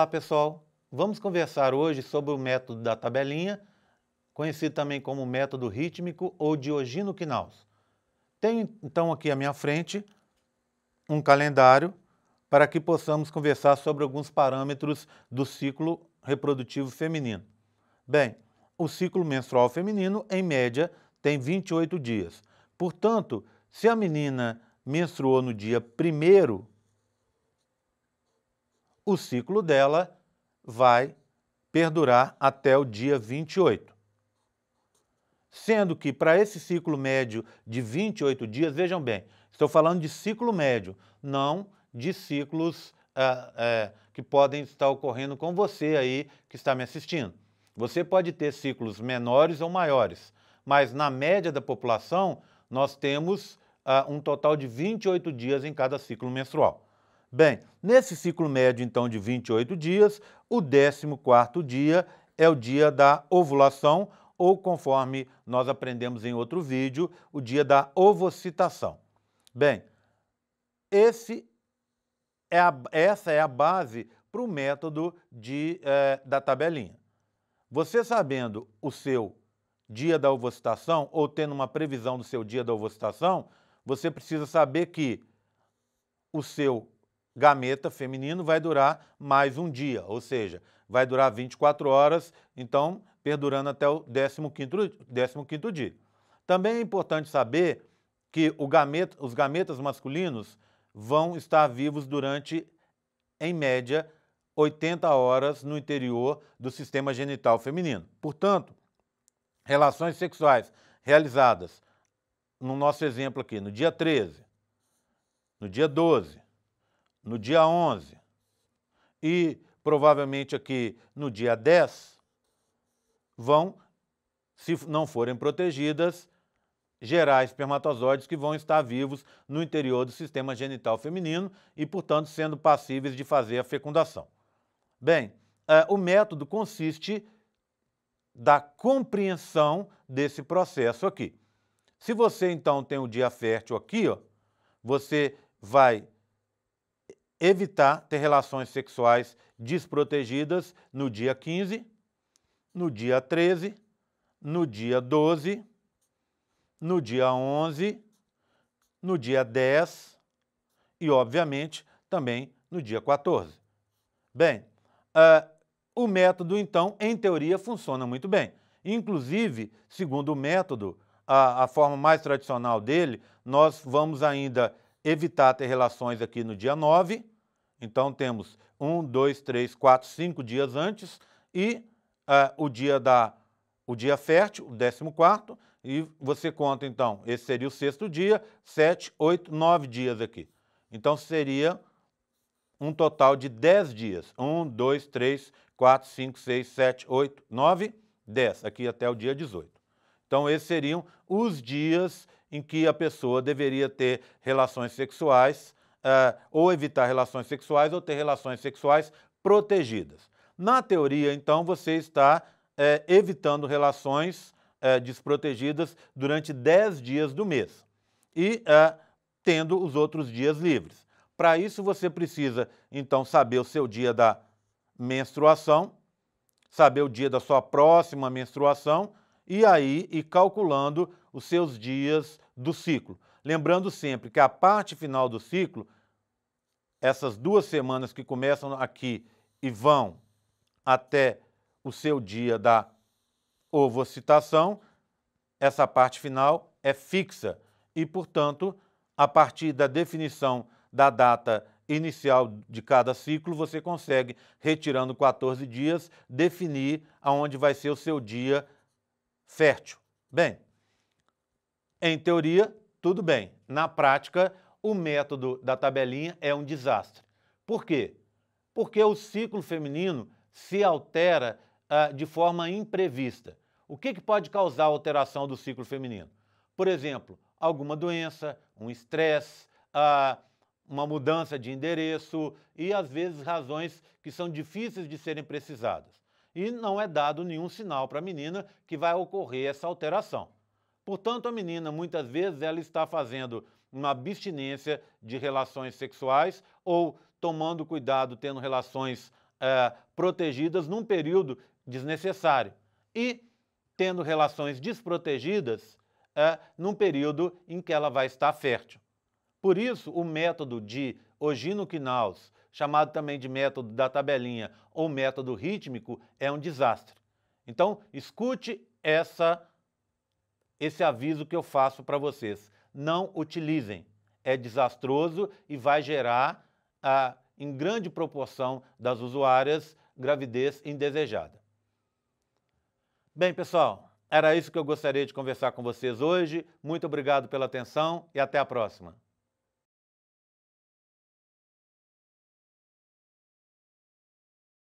Olá, pessoal. Vamos conversar hoje sobre o método da tabelinha, conhecido também como método rítmico ou Diogino Quinaus. Tenho então aqui à minha frente um calendário para que possamos conversar sobre alguns parâmetros do ciclo reprodutivo feminino. Bem, o ciclo menstrual feminino, em média, tem 28 dias. Portanto, se a menina menstruou no dia primeiro, o ciclo dela vai perdurar até o dia 28. Sendo que para esse ciclo médio de 28 dias, vejam bem, estou falando de ciclo médio, não de ciclos é, é, que podem estar ocorrendo com você aí que está me assistindo. Você pode ter ciclos menores ou maiores, mas na média da população nós temos uh, um total de 28 dias em cada ciclo menstrual. Bem, nesse ciclo médio, então, de 28 dias, o 14 dia é o dia da ovulação, ou conforme nós aprendemos em outro vídeo, o dia da ovocitação. Bem, esse é a, essa é a base para o método de, é, da tabelinha. Você sabendo o seu dia da ovocitação, ou tendo uma previsão do seu dia da ovocitação, você precisa saber que o seu gameta feminino vai durar mais um dia, ou seja, vai durar 24 horas, então perdurando até o 15º, 15 dia. Também é importante saber que gameta, os gametas masculinos vão estar vivos durante, em média, 80 horas no interior do sistema genital feminino. Portanto, relações sexuais realizadas, no nosso exemplo aqui, no dia 13, no dia 12, no dia 11 e provavelmente aqui no dia 10, vão, se não forem protegidas, gerar espermatozoides que vão estar vivos no interior do sistema genital feminino e, portanto, sendo passíveis de fazer a fecundação. Bem, é, o método consiste da compreensão desse processo aqui. Se você então tem o dia fértil aqui, ó, você vai evitar ter relações sexuais desprotegidas no dia 15, no dia 13, no dia 12, no dia 11, no dia 10 e, obviamente, também no dia 14. Bem, uh, o método, então, em teoria, funciona muito bem. Inclusive, segundo o método, a, a forma mais tradicional dele, nós vamos ainda evitar ter relações aqui no dia 9, então temos um, dois, três, quatro, cinco dias antes e uh, o dia da o dia fértil, o décimo quarto, e você conta então, esse seria o sexto dia, sete, oito, nove dias aqui. Então seria um total de dez dias. Um, dois, três, quatro, cinco, seis, sete, oito, nove, dez, aqui até o dia 18. Então esses seriam os dias em que a pessoa deveria ter relações sexuais uh, ou evitar relações sexuais ou ter relações sexuais protegidas. Na teoria, então, você está uh, evitando relações uh, desprotegidas durante 10 dias do mês e tendo os outros dias livres. Para isso, você precisa, então, saber o seu dia da menstruação, saber o dia da sua próxima menstruação e aí ir calculando os seus dias do ciclo. Lembrando sempre que a parte final do ciclo, essas duas semanas que começam aqui e vão até o seu dia da ovocitação, essa parte final é fixa e, portanto, a partir da definição da data inicial de cada ciclo, você consegue, retirando 14 dias, definir aonde vai ser o seu dia fértil. Bem, em teoria, tudo bem. Na prática, o método da tabelinha é um desastre. Por quê? Porque o ciclo feminino se altera uh, de forma imprevista. O que, que pode causar a alteração do ciclo feminino? Por exemplo, alguma doença, um estresse, uh, uma mudança de endereço e, às vezes, razões que são difíceis de serem precisadas. E não é dado nenhum sinal para a menina que vai ocorrer essa alteração. Portanto, a menina, muitas vezes, ela está fazendo uma abstinência de relações sexuais ou tomando cuidado, tendo relações é, protegidas num período desnecessário e tendo relações desprotegidas é, num período em que ela vai estar fértil. Por isso, o método de Ogino-Knaus, chamado também de método da tabelinha ou método rítmico, é um desastre. Então, escute essa, esse aviso que eu faço para vocês. Não utilizem. É desastroso e vai gerar, ah, em grande proporção das usuárias, gravidez indesejada. Bem, pessoal, era isso que eu gostaria de conversar com vocês hoje. Muito obrigado pela atenção e até a próxima.